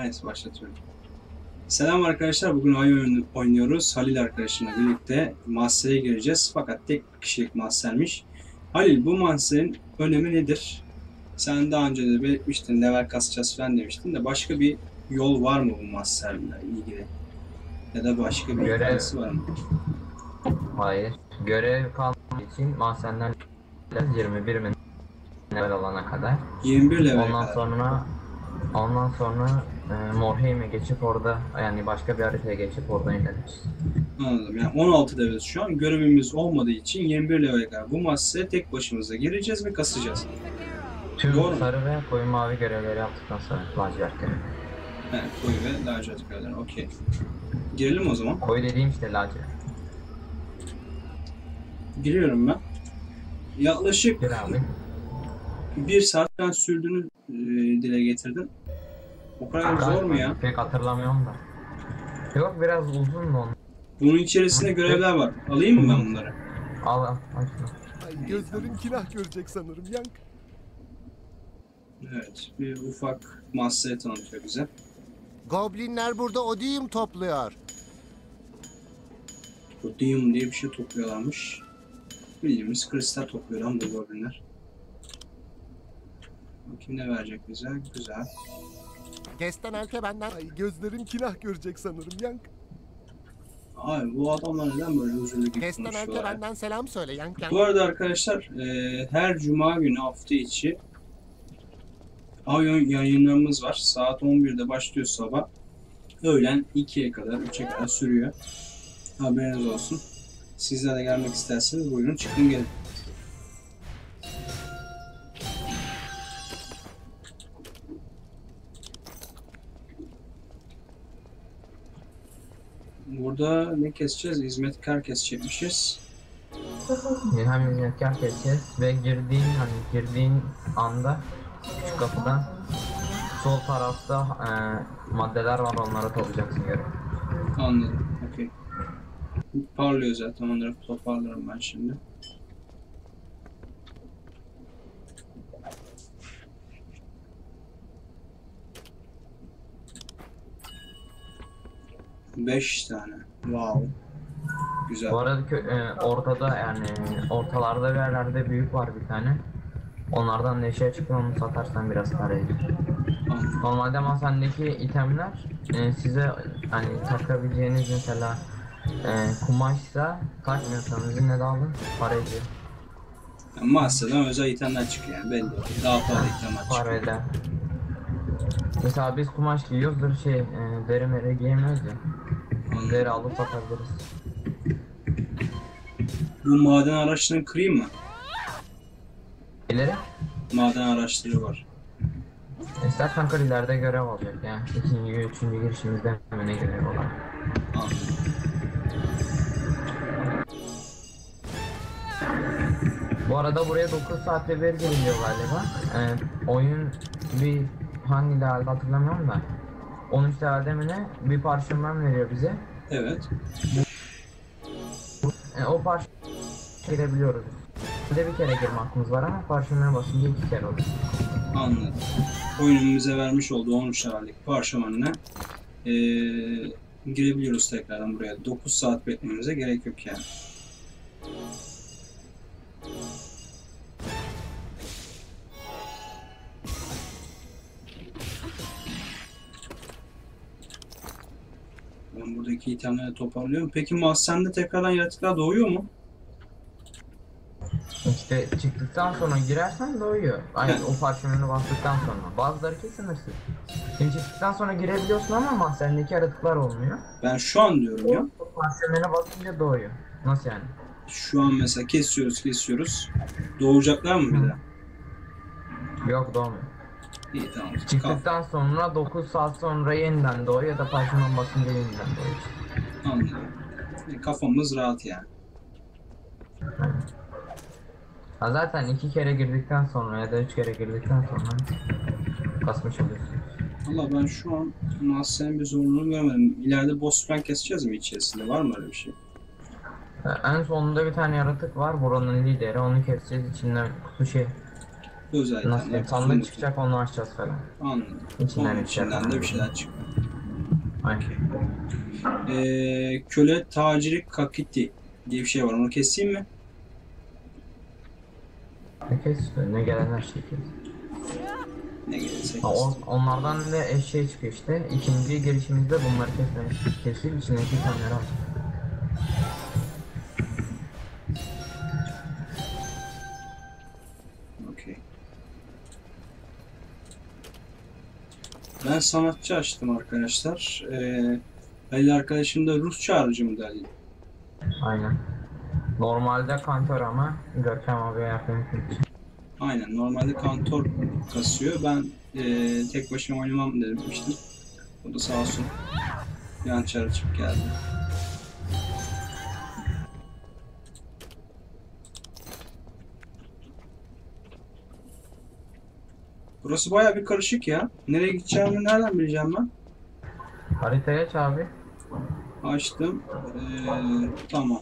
Evet başlatıyorum. Selam arkadaşlar. Bugün oyun oynuyoruz. Halil arkadaşımla birlikte mahsere gireceğiz. Fakat tek kişilik mahsermiş. Halil bu mahserin önemi nedir? Sen daha önce de belirtmiştin. Level kasacağız falan demiştin de başka bir yol var mı bu mahserle ilgili? Ya da başka bir Görev- var mı? Hayır. Görev kalmak için mahzenler 21 min level alana kadar. 21 level Ondan kadar. sonra ondan sonra e, Morheim'e geçip orada yani başka bir haritaya geçip oradan ilerleyeceğiz. Anladım. Yani 16 leveliz şu an. Görevimiz olmadığı için 21 level kadar bu mahsere tek başımıza gireceğiz ve kasacağız. Tüm Doğru. sarı ve koyu mavi görevleri yaptıktan sonra lacivert görevi. Evet, koyu ve lacivert görevler. Okey. Girelim o zaman. Koyu dediğim işte lacivert. Giriyorum ben. Yaklaşık Bir abi. bir saatten sürdüğünü e, dile getirdin. O kadar zor mu ya? Pek hatırlamıyorum da. Yok biraz uzun da onun. Bunun içerisinde görevler var. Alayım mı ben bunları? Al al. al. Ay gözlerin günah görecek sanırım yank. Evet, bir ufak mahsere tanıtıyor bize. Goblinler burada odium topluyor. Rhodium diye bir şey topluyorlarmış. Bildiğimiz kristal topluyor lan bu goblinler. Bakayım ne verecek bize? Güzel. Gesten erke benden. Ay gözlerin günah görecek sanırım yank. Abi bu adamlar neden böyle huzurlu gibi Gesten erke konuşuyorlar? ya? benden selam söyle yank yank. Bu arada arkadaşlar e, her cuma günü hafta içi oyun yayınlarımız var. Saat 11'de başlıyor sabah. Öğlen 2'ye kadar, 3'e kadar sürüyor. Haberiniz olsun. Sizler de gelmek isterseniz buyurun çıkın gelin. Burada ne keseceğiz? Hizmetkar kesecekmişiz. Hem hizmetkar keseceğiz ve girdiğin hani girdiğin anda küçük kapıdan sol tarafta e, maddeler var onları toplayacaksın görev. Anladım. Okey. Parlıyor zaten onları toparlarım ben şimdi. Beş tane. Wow. Güzel. Bu arada e, ortada yani ortalarda bir yerlerde büyük var bir tane. Onlardan neşe çıkıp onu satarsan biraz para. Anladım. Normalde masandaki itemler e, size hani takabileceğiniz mesela e, kumaşsa takmıyorsanız yine de alın para ediyor. Yani Mahseden özel itemler çıkıyor yani belli. Daha pahalı itemler Para çıkıyor. eder. Mesela biz kumaş giyiyoruzdur şey e, deri meri giyemiyoruz ya. Deri alıp satabiliriz. Bu maden araçlarını kırayım mı? İleri Maden araçları var. istersen kır ileride görev olacak ya. İkinci, üçüncü girişimizde hemen ne görev. Anladım. Bu arada buraya 9 saatte bir giriliyor galiba. Ee, oyun bir hangi level'de hatırlamıyorum da. 13 levelde mi ne? Bir parşömen veriyor bize. Evet. Ee, o parşömen girebiliyoruz. Bir de bir kere girme hakkımız var ama parşömene basınca iki kere oluyor. Anladım. Oyunun bize vermiş olduğu 13 levellik parşömenle eee girebiliyoruz tekrardan buraya. 9 saat beklememize gerek yok yani. Buradaki itemleri toparlıyorum. Peki mahzende tekrardan yaratıklar doğuyor mu? İşte çıktıktan sonra girersen doyuyor. Aynen Evet. o parşömeni bastıktan sonra. Bazıları ki sınırsız. Şimdi çıktıktan sonra girebiliyorsun ama mahzendeki yaratıklar olmuyor. Ben şu an diyorum ya. O parşömene basınca doğuyor. Nasıl yani? Şu an mesela kesiyoruz kesiyoruz. Doğacaklar mı bir daha? Yok doğmuyor. İyi tamam. Kal. Çıktıktan sonra 9 saat sonra yeniden doğuyor ya da parşömen basınca yeniden işte. Anladım. E, Kafamız rahat yani. Ha zaten iki kere girdikten sonra ya da üç kere girdikten sonra kasmış oluyorsun. Valla ben şu an Mahsen'in bir zorluğunu görmedim. İleride boss falan keseceğiz mi içerisinde? Var mı öyle bir şey? Ha, En sonunda bir tane yaratık var buranın lideri onu keseceğiz içinden kutu şey Özel Nasıl diyeyim? Sandık çıkacak onu açacağız falan. Anladım. İçinden Onun şey içinden de bir şeyler çıkıyor. Aynen. Ee, köle taciri kakiti diye bir şey var. Onu keseyim mi? Ne kes? Ne gelen her şey kes. Ne gelirse onlardan da eşeği çıkıyor işte. İkinci girişimizde bunları kesmemiş. Kesip içindeki itemleri al. Ben sanatçı açtım arkadaşlar. Ee, Halil arkadaşım da Rusça harcımdı Halil. Aynen. Normalde kantor ama Görkem abi yapayım. Aynen. Normalde kantor kasıyor. Ben ee, tek başıma oynamam demiştim. O da sağ olsun. Yan çar açıp geldi. Burası baya bir karışık ya. Nereye gideceğimi nereden bileceğim ben? Haritaya aç abi. Açtım. Ee, tamam.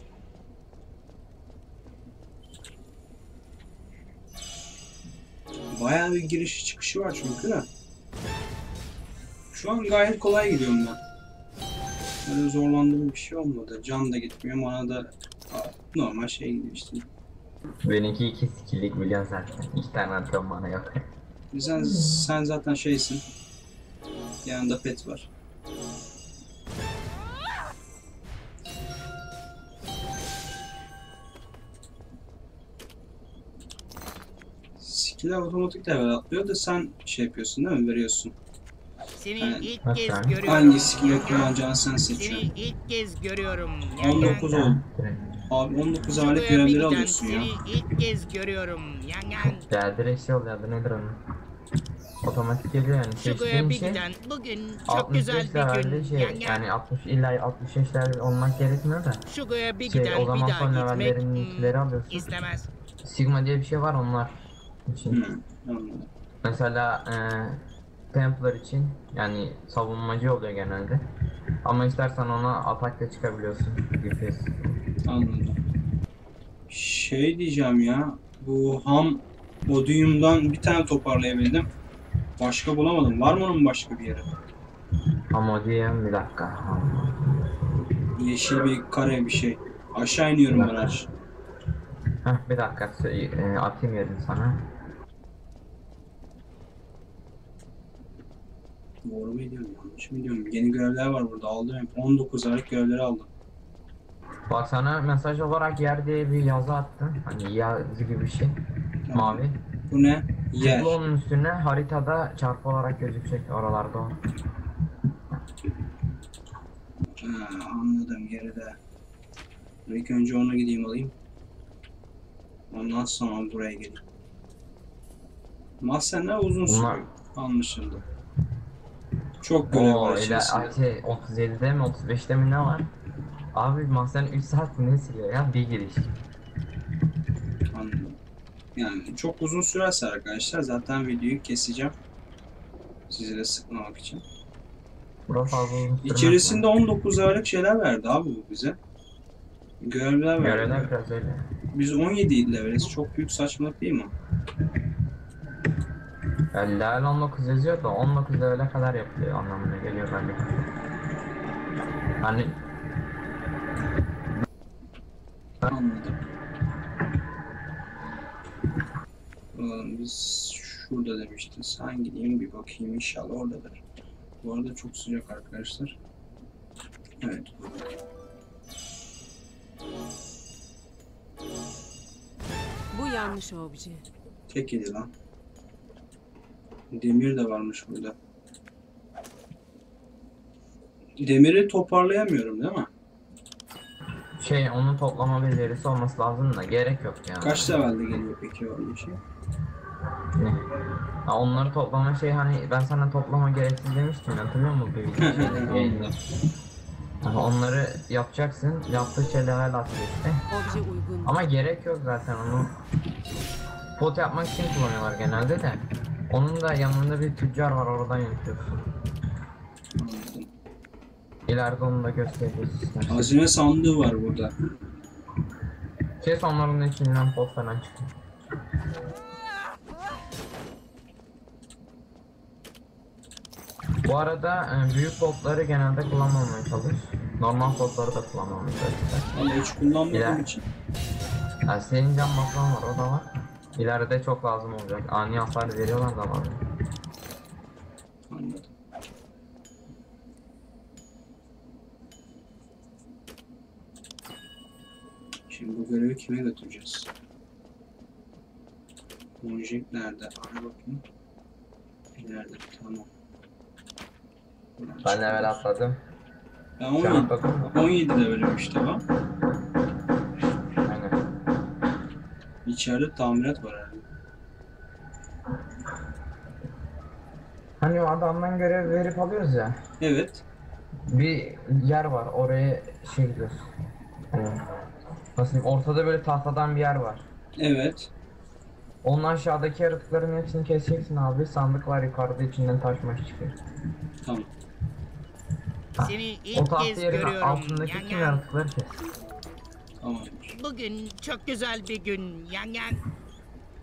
Bayağı bir girişi çıkışı var çünkü de. Şu an gayet kolay gidiyorum ben. Öyle zorlandığım bir şey olmadı. Can da gitmiyor, mana da normal şey gidiyor işte. Benimki iki skill'lik biliyorsun zaten. İki tane atıyorum bana yok. Sen, sen zaten şeysin. Yanında pet var. Skiller otomatik level atlıyor da sen şey yapıyorsun değil mi? Veriyorsun. Seni Evet. ilk kez görüyorum. Hangi skill'i kullanacağını sen Seni seçiyorsun. ilk kez görüyorum. 19 oldu. Abi 19 aylık görevleri alıyorsun ya. İlk kez görüyorum. Yang Yang. Ya direkt şey oluyor adı nedir onun? Otomatik geliyor yani. Şuraya Seçtiğin bir şey giden bugün çok 65 güzel bir gün. şey Yang. yani 60 illa 65 level olmak gerekmiyor da Şuraya bir şey giden o bir zaman son daha gitmek hmm, alıyorsun. istemez. Sigma diye bir şey var onlar için. Anladım. Mesela eee Templar için yani savunmacı oluyor genelde. Ama istersen ona atakla çıkabiliyorsun. GPS. Anladım. Şey diyeceğim ya. Bu ham Odium'dan bir tane toparlayabildim. Başka bulamadım. Var mı onun başka bir yeri? Ama diyeyim bir dakika. Yeşil bir kare bir şey. Aşağı iniyorum ben aşağı. Heh, bir dakika sö- e, atayım yerini sana. Doğru mu ediyorum? Yanlış mı ediyorum? Yeni görevler var burada. Aldım. 19 aylık görevleri aldım. Bak sana mesaj olarak yer diye bir yazı attım. Hani yazı gibi bir şey. Mavi. Bu ne? Yer. Onun üstüne haritada çarpı olarak gözükecek oralarda o. Ha, anladım geride. İlk önce ona gideyim alayım. Ondan sonra buraya geleyim. Mahzenler uzun Bunlar- sürüyor. Anlaşıldı. Çok görev Oo var öyle içerisinde. şey 37'de mi 35'te mi ne var? Abi mahzen 3 saat mi ne siliyor ya bir giriş. Anladım. Yani çok uzun sürerse arkadaşlar zaten videoyu keseceğim. Sizi de sıkmamak için. Bura fazla uzun sürmez İçerisinde yani. 19 aylık şeyler verdi abi bu bize. Görevler verdi. Görevler biraz öyle. Biz 17 leveliz. Çok büyük saçmalık değil mi? Yani level 19 yazıyor da 19 level'e kadar yapılıyor anlamına geliyor bence. Hani Anladım. Oğlum biz şurada demiştin. Sen gideyim bir bakayım inşallah oradadır. Bu arada çok sıcak arkadaşlar. Evet. Bu yanlış obje. Tek yedi lan. Demir de varmış burada. Demiri toparlayamıyorum değil mi? şey onun toplama becerisi olması lazım da gerek yok yani. Kaç levelde geliyor peki o şey? Ne? Ha, onları toplama şey hani ben sana toplama gereksiz demiştim hatırlıyor musun bir yayında? Ha, Onları yapacaksın yaptıkça level atıyor işte. Obje uygun. Ama gerek yok zaten onu pot yapmak için kullanıyorlar genelde de. Onun da yanında bir tüccar var oradan yapıyorsun. İleride onu da göstereceğiz istersen. Hazine sandığı var burada. Kes onların içinden pop falan çıkıyor. Bu arada e, büyük botları genelde kullanmamaya çalış. Normal botları da kullanmamaya çalış. Hiç kullanmadığım için. Ya senin can maslan var o da var. İleride çok lazım olacak. Ani hasar veriyorlar da var. Anladım. Şimdi bu görevi kime götüreceğiz? Monjik nerede? Ara bakayım. İleride tamam. Ben level atladım. Ben Şu an 17, bakın. 17 levelim İçeride tamirat var herhalde. Hani o adamdan görev verip alıyoruz ya. Evet. Bir yer var oraya şey gidiyoruz. Hani nasıl diyeyim, ortada böyle tahtadan bir yer var. Evet. Onun aşağıdaki yaratıkların hepsini keseceksin abi. Sandık var yukarıda içinden taş maş çıkıyor. Tamam. Seni O ilk tahta kez yerin görüyorum. altındaki Yan tüm yan. yaratıkları kes. Tamamdır. Bugün çok güzel bir gün. Yan yan.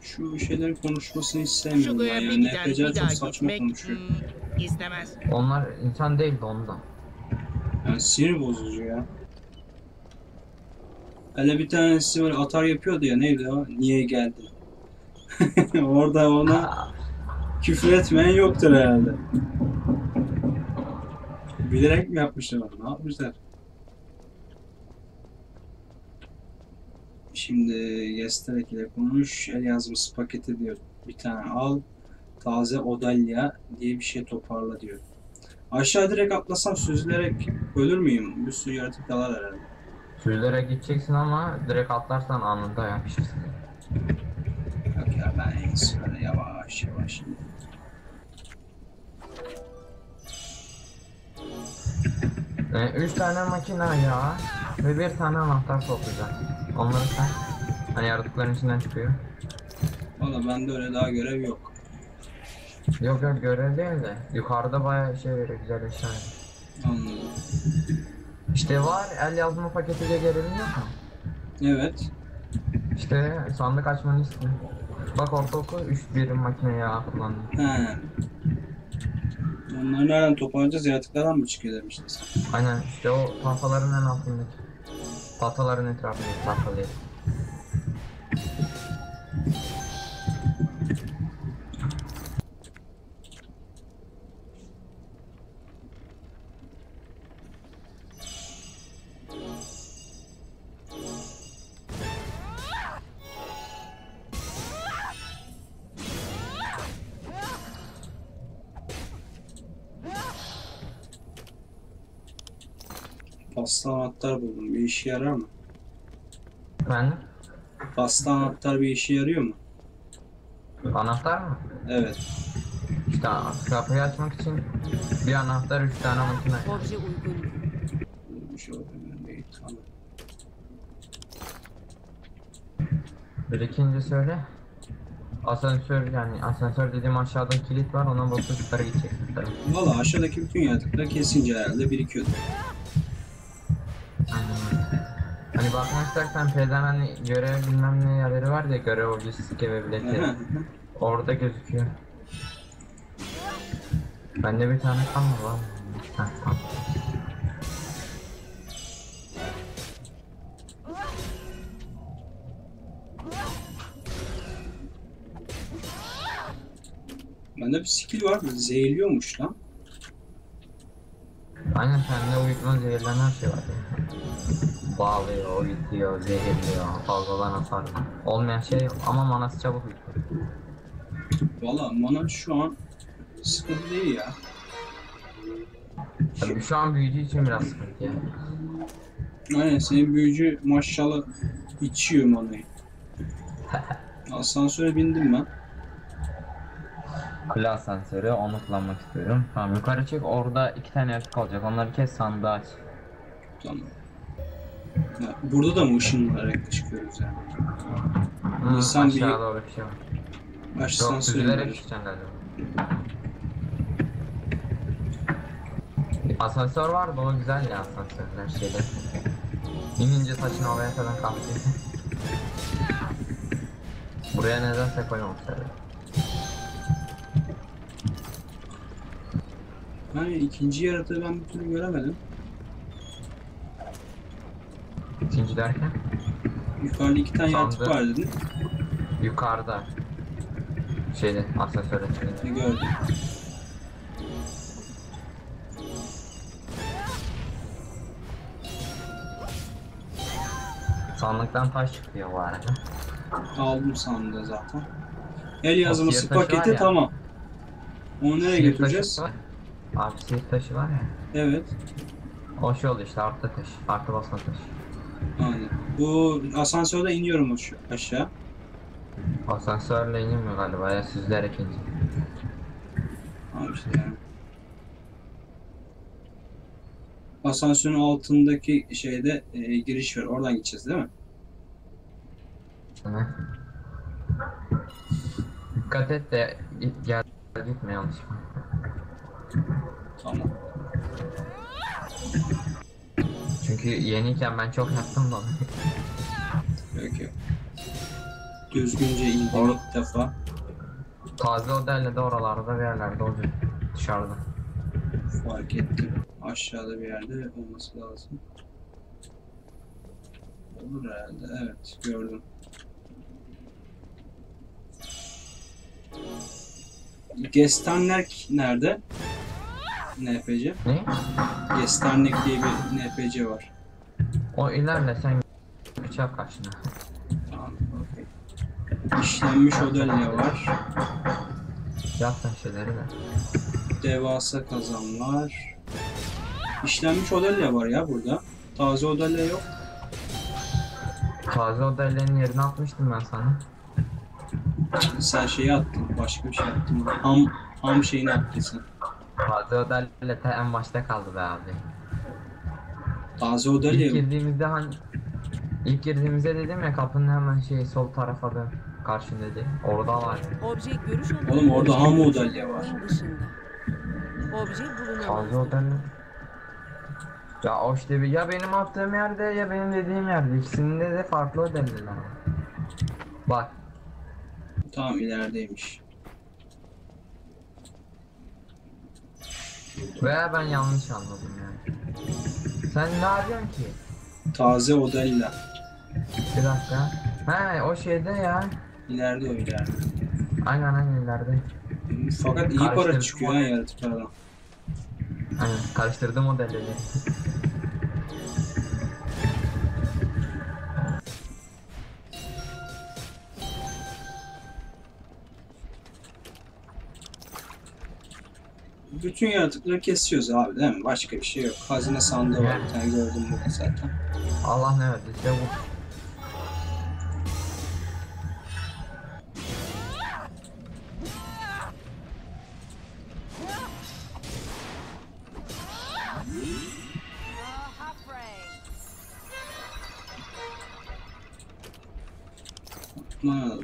Şu şeylerin konuşmasını Şu istemiyorum ben göğe ya. bir çok daha saçma gitmek konuşuyor. hmm, istemez. Onlar insan değildi ondan. Yani sinir bozucu ya. Hele bir tanesi böyle atar yapıyordu ya neydi o? Niye geldin? Orada ona küfür etmeyen yoktur herhalde. Bilerek mi yapmışlar onu? Ne yapmışlar? Şimdi Yesterek ile konuş. El yazması paketi diyor. Bir tane al. Taze Odalya diye bir şey toparla diyor. Aşağı direkt atlasam süzülerek ölür müyüm? Bir sürü yaratık dalar herhalde. Sürülere gideceksin ama direkt atlarsan anında yapışırsın. Yok ya ben en böyle yavaş yavaş. Ee, üç tane makine ya ve bir tane anahtar toplayacağız. Onları sen hani yaratıkların içinden çıkıyor. Valla bende öyle daha görev yok. Yok yok görev değil de yukarıda bayağı şey veriyor güzel eşya. veriyor. Anladım. İşte var el yazma paketiyle görevin yok mu? Evet. İşte sandık açmanı istiyor. Bak orta oku 3 birim makine ya kullandım. He. Onları nereden toplanacağız? Yaratıklardan mı çıkıyor demiştin sen? Aynen işte o tahtaların en altındaki. Tahtaların etrafındaki tahtaları. Pasta anahtar buldum. Bir işe yarar mı? Efendim? Pasta anahtar bir işe yarıyor mu? Anahtar mı? Evet. İşte kapıyı açmak için bir anahtar 3 tane makine. Obje uygun. Bir olabilir değil. Tamam. Bir ikinci söyle. Asansör yani asansör dediğim aşağıda kilit var ona basıp yukarı tabii. Valla aşağıdaki bütün yaratıklar kesince herhalde birikiyordu. Bakmak istersen P'den hani görev bilmem ne yerleri var ya görev Hı biletleri. hı. Orada gözüküyor. Bende bir tane kalmadı lan. Heh, tamam. Bende bir skill var. Zehirliyormuş lan. Aynen sende uyutma zehirlenen şey var. Bağlıyor, uyutuyor, zehirliyor, fazladan hasar. Olmayan şey yok ama manası çabuk bitiyor. Valla mana şu an sıkıntı değil ya. Tabii şu an büyücü için biraz sıkıntı ya. Aynen senin büyücü maşallah içiyor manayı. Asansöre bindim ben. Kule asansörü onu kullanmak istiyorum. Tamam yukarı çık orada iki tane yaratık olacak onları kes sandığı aç. Tamam. Ya, burada da mı ışınlanarak çıkıyoruz yani? Hmm, İnsan bir- aşağı doğru. Yok Asansöre süzülerek galiba. Asansör var da o güzel ya asansörler şeyler. İnince saçın havaya falan kalkıyor. Buraya nedense koymamışlar. Hani ikinci yaratığı ben bir türlü göremedim. İkinci derken Yukarıda iki tane Sandı. var dedin. yukarıda. Şeyde çıkıyor. Ne gördüm. Sandıktan taş çıkıyor bu arada. Aldım sandığı zaten. El yazması sihir paketi ya. tamam. Onu nereye Siirt götüreceğiz? taşı. Abi siirt taşı var ya. Evet. O şey oldu işte artı taş. Artı basma taş. Aynen. Bu asansörde iniyorum aş- aşağı. Asansörle inilmiyor galiba ya süzülerek iniyor. Tamam işte yani. Asansörün altındaki şeyde e, giriş var. Oradan gideceğiz değil mi? Hı. Dikkat et de git gel gitme yanlış. Tamam. Çünkü yeniyken ben çok yaptım da. Peki. Düzgünce indim ilk defa. Taze odayla da oralarda bir yerlerde olacak. Dışarıda. Fark ettim. Aşağıda bir yerde olması lazım. Olur herhalde. Evet. Gördüm. Gestanlerk nerede? NPC. Ne? Gestanlik diye bir NPC var. O ilerle sen bıçak karşına. Tamam. okey. İşlenmiş odalya var. Yap sen şeyleri de. Devasa kazan var. İşlenmiş odalya var ya burada. Taze odalya yok. Taze odayların yerini atmıştım ben sana. Sen şeyi attın. Başka bir şey attın. Ham, ham şeyini attın sen. Taze odayla ta en başta kaldı be abi. Taze İlk odalya girdiğimizde hani ilk girdiğimizde dedim ya kapının hemen şey sol tarafa dön karşı dedi. Orada var. Obje görüş alanı Oğlum orada ham objenin odalya var. dışında. Obje Taze bulunamaz. odayla. Ya o işte bir ya benim attığım yerde ya benim dediğim yerde. İkisinde de farklı odalar var. Bak Tamam ilerideymiş. Veya ben yanlış anladım yani. Sen ne yapıyorsun ki? Taze odalya. Bir dakika. He o şeyde ya. İleride o ileride. Aynen aynen ileride. Fakat iyi para Karıştırdım. çıkıyor ha yaratıklardan. Aynen karıştırdım modelleri. Bütün yaratıkları kesiyoruz abi değil mi? Başka bir şey yok. Hazine sandığı var bir tane gördüm burada zaten. Allah ne verdiyse bu.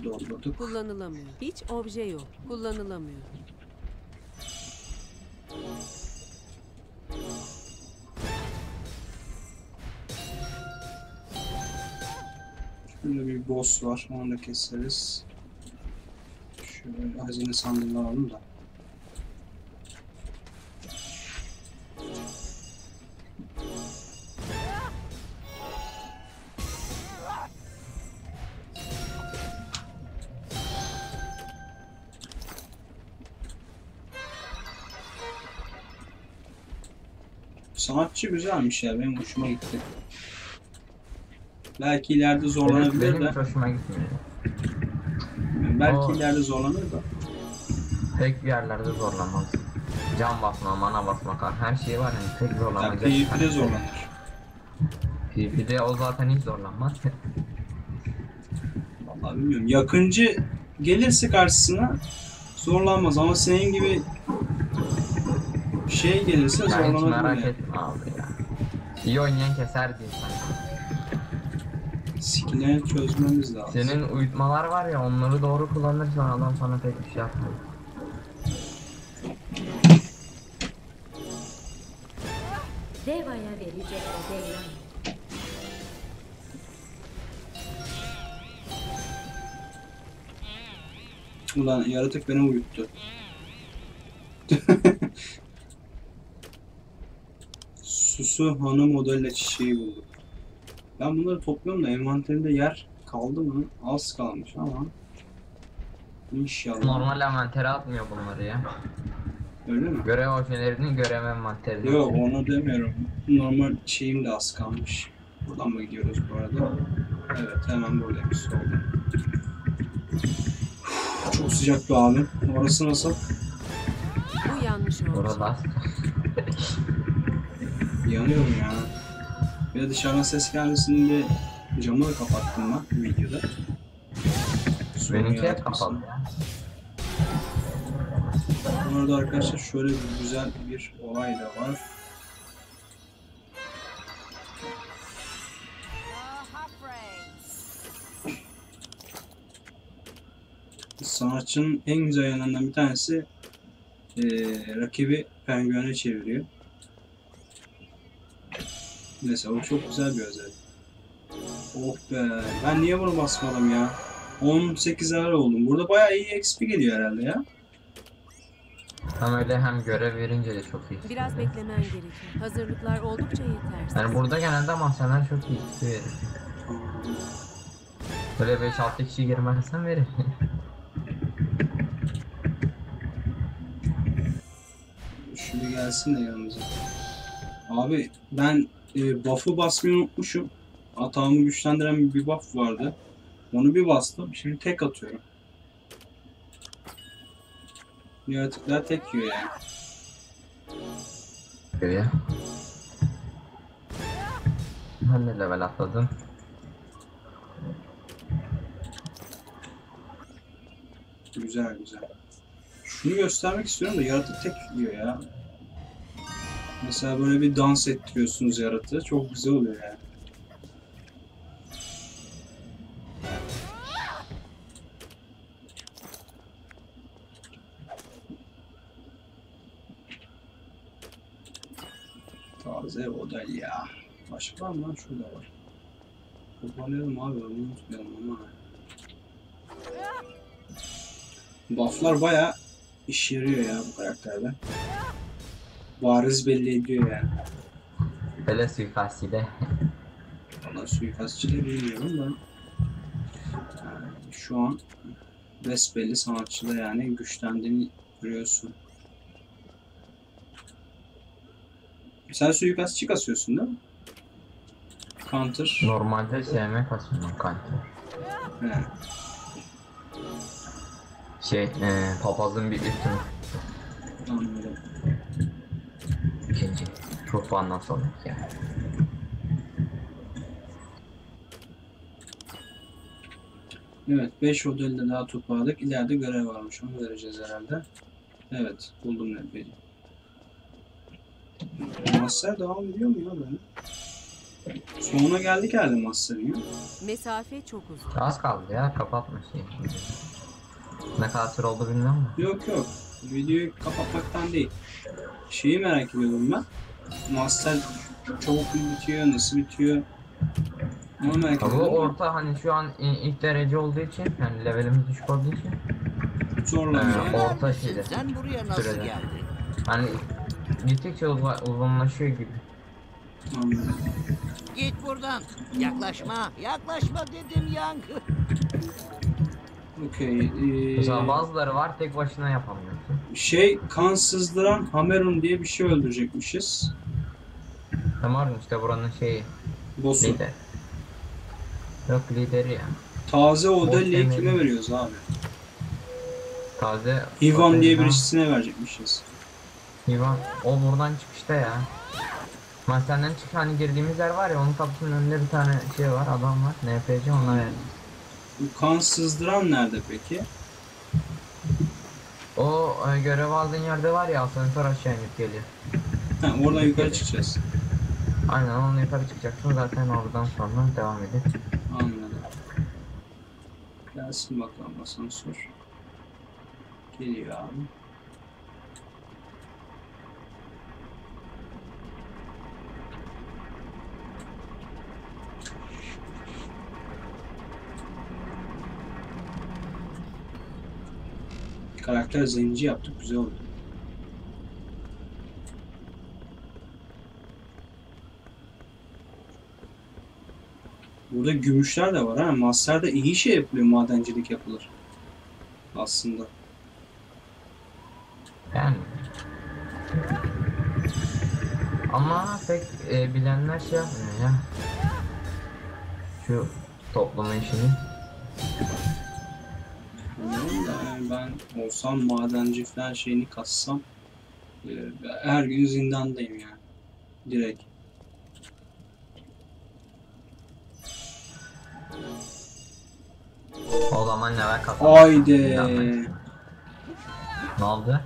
Doldurduk. Kullanılamıyor. Hiç obje yok. Kullanılamıyor. Şurada bir boss var. Onu da keseriz. Şöyle hazine sandığını alalım da. Sanatçı güzelmiş ya. Benim hoşuma gitti. Belki ileride zorlanabilir benim de. hiç hoşuma gitmiyor. Belki Aa. ileride zorlanır da. Pek bir yerlerde zorlanmaz. Can basma, mana basma, kar her şey var yani pek Yani zorlanacak. PvP'de zorlanır. PvP'de o zaten hiç zorlanmaz. Vallahi bilmiyorum. Yakıncı gelirse karşısına zorlanmaz ama senin gibi şey gelirse ben hiç zorlanabilir. merak yani. etme abi ya. İyi oynayan keser diyeyim sana. Skill'leri çözmemiz lazım. Senin uyutmalar var ya onları doğru kullanırsan adam sana pek bir şey yapmıyor. Deva'ya verecek o devran. Ulan yaratık beni uyuttu. Bosu Hanı modelle çiçeği bulduk. Ben bunları topluyorum da envanterimde yer kaldı mı? Az kalmış ama. İnşallah. Normal envantere atmıyor bunları ya. Öyle mi? Görev objelerini görev envanterine Yok onu demiyorum. Normal şeyim de az kalmış. Buradan mı gidiyoruz bu arada? Evet hemen buradaymış solda. Çok sıcak bir abi. Orası nasıl? Bu yanlış oldu. Orada Yanıyorum ya. De dışarıdan ses gelmesin diye camı da kapattım ben videoda. Benimki hep kapalı ya. Bu arada arkadaşlar şöyle bir güzel bir olay da var. Sanatçının en güzel yanlarından bir tanesi eee, rakibi penguene çeviriyor. Mesela o çok güzel bir özellik. Oh be, ben niye bunu basmadım ya? 18 level oldum. Burada bayağı iyi XP geliyor herhalde ya. Hem öyle hem görev verince de çok iyi. Biraz beklemen gerekir. Hazırlıklar oldukça yetersiz. Yani burada genelde mahzenler çok iyi XP verir. Böyle 5-6 kişi girmezsen verir. Şu bir gelsin de yanımıza. Abi ben e, buff'ı basmayı unutmuşum. Atağımı güçlendiren bir buff vardı. Onu bir bastım. Şimdi tek atıyorum. Yaratıklar tek yiyor yani. Böyle. Ben de level atladım. Güzel güzel. Şunu göstermek istiyorum da yaratık tek yiyor ya. Mesela böyle bir dans ettiriyorsunuz yaratığı. Çok güzel oluyor yani. Taze odalya. Başka var mı lan? Şurada var. Toparlayalım abi. Onu unutmayalım ama. Bufflar baya iş yarıyor ya bu karakterde. Bariz belli ediyor yani. Böyle suikastçide. Valla suikastçı da bilmiyorum da. Yani şu an besbelli sanatçıda yani güçlendiğini görüyorsun. Sen suikastçı kasıyorsun değil mi? Counter. Normalde SM kasıyorum kanka. He. Şey, e, papazın bir üstünü. Anladım. Ruhbandan sonra yani. Evet 5 ödülde daha topladık. İleride görev varmış. Onu vereceğiz herhalde. Evet buldum ne Master devam ediyor mu ya böyle? Sonuna geldik herhalde Master'ın ya. Mesafe çok uzun. Az kaldı ya, kapatma şey. Ne kadar süre oldu bilmiyorum. Yok yok. Videoyu kapatmaktan değil. Şeyi merak ediyordum ben. Master çabuk mu bitiyor, nasıl bitiyor? Onu merak bu orta hani şu an i- ilk derece olduğu için yani levelimiz düşük olduğu için Zorlanıyor. Ee, orta şeyde. Sen buraya nasıl Sürede. geldin? hani gittikçe uzla- uzunlaşıyor gibi. Anladım. Git buradan. Yaklaşma. Yaklaşma dedim yankı. Okey. ee, Mesela bazıları var tek başına yapamıyorsun. şey kan sızdıran Hamerun diye bir şey öldürecekmişiz. Tamam işte buranın şeyi Boss'u. lider. Yok lideri ya. Taze Boss kime demeyelim. veriyoruz abi? Taze Ivan diye birisine verecekmişiz. Ivan o buradan çıkışta ya. Ben senden çık hani girdiğimiz yer var ya onun kapısının önünde bir tane şey var adam var. NPC ona ver. Bu kan sızdıran nerede peki? O e, görev aldığın yerde var ya asansör aşağı inip geliyor. Ha, oradan yukarı çıkacağız. Aynen onunla yukarı çıkacaksın zaten oradan sonra devam edip. Anladım. Gelsin bakalım asansör. Geliyor abi. Karakter zenci yaptık. Güzel oldu. Burada gümüşler de var ha. Master'da iyi şey yapılıyor. Madencilik yapılır. Aslında. Yani. Ama pek e, bilenler şey yapmıyor ya. Şu toplama işini. Ben olsam madenci falan şeyini kassam e, her gün zindandayım yani. Direkt. O zaman level kazanır. Haydi. Ne oldu?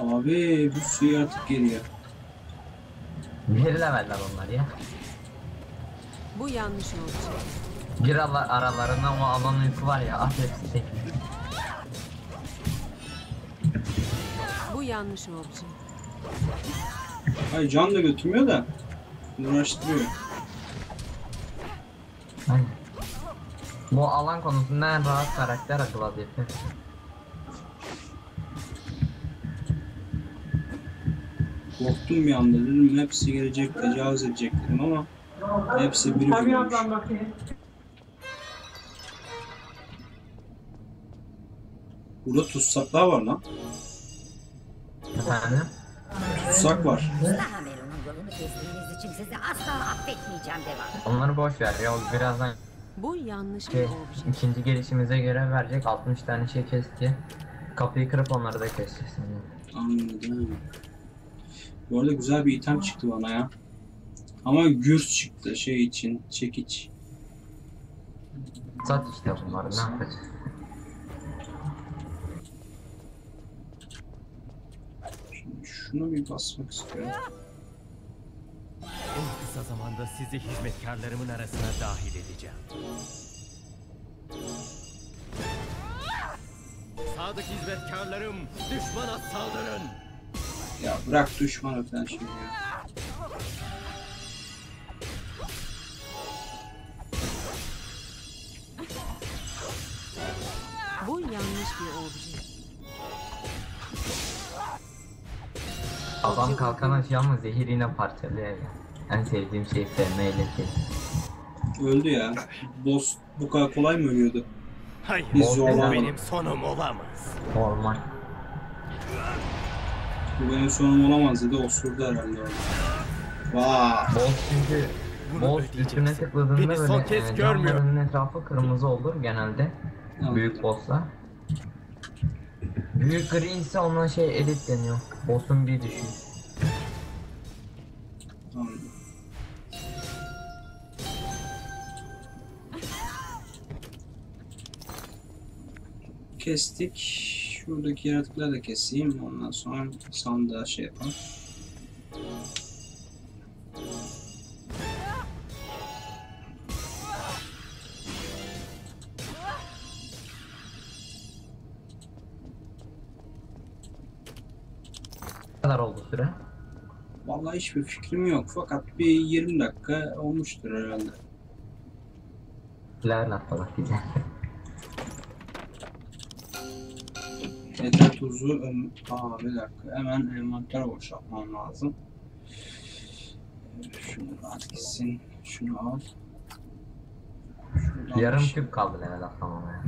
Abi bu suyu artık geliyor. Bir leveller onlar ya. Bu yanlış olacak. Gir ala- aralarına o alan uyku var ya at hepsi Bu yanlış olacak. Hayır can da götürmüyor da uğraştırıyor. Aynen. Bu alan konusunda en rahat karakter Gladiator. Korktum bir anda dedim hepsi gelecek tecavüz edecek dedim ama hepsi biri birimiş. Burada tutsaklar var lan. Efendim? Tutsak var. Daha Melon'un yolunu kestiğiniz için sizi asla affetmeyeceğim devam. Onları boş ver ya o birazdan Bu yanlış bir şey, obje. ikinci gelişimize göre verecek 60 tane şey kes diye. Kapıyı kırıp onları da keseceksin. Anladım. Bu arada güzel bir item çıktı bana ya. Ama gürs çıktı şey için, çekiç. Sat işte bunları ne yapacağız? Şimdi şunu bir basmak istiyorum. En kısa zamanda sizi hizmetkarlarımın arasına dahil edeceğim. Sadık hizmetkarlarım, düşmana saldırın! Ya bırak düşman falan şimdi ya. Bu yanlış bir obje. Adam kalkan açıyor ama zehir yine parçalıyor ya. En sevdiğim şey sevmeyle kes. Öldü ya. Boss bu kadar kolay mı ölüyordu? Hayır, Biz zorlanmadık. benim sonum olamaz. Normal. Bu benim sonum olamaz dedi osurdu herhalde. Vaa. Boss çünkü Bunu Boss ödeyeceksin. üstüne tıkladığında Beni son böyle kez e, görmüyor. camlarının etrafı kırmızı olur genelde. Büyük boss'la. Büyük gri ise ona şey elit deniyor. Boss'un bir düşüyor. Kestik. Şuradaki yaratıkları da keseyim. Ondan sonra sandığa şey yapalım. Hiçbir fikrim yok. Fakat bir 20 dakika olmuştur herhalde. Level atladık güzel. Yeter tuzu. Aa bir dakika. Hemen envanter boşaltmam lazım. Şunu at gitsin. Şunu al. Şuradan Yarım şey- küp kaldı level atlamamaya.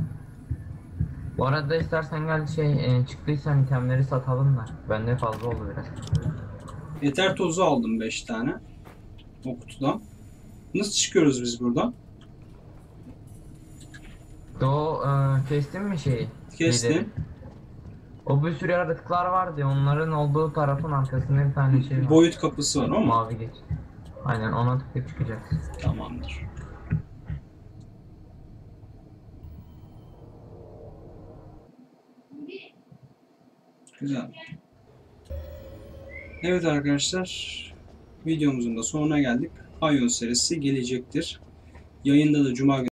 Bu arada istersen gel şey e, çıktıysa itemleri satalım da. Bende fazla oldu biraz. Yeter tozu aldım 5 tane. O kutudan. Nasıl çıkıyoruz biz buradan? Doğu e, kestin mi şeyi? Kestim. O bir sürü yaratıklar vardı ya, onların olduğu tarafın arkasında bir tane şey var. Boyut kapısı var ama. Mavi geç. Aynen ona tıklayıp çıkacaksın. Tamamdır. Güzel. Evet arkadaşlar. Videomuzun da sonuna geldik. Ion serisi gelecektir. Yayında da Cuma günü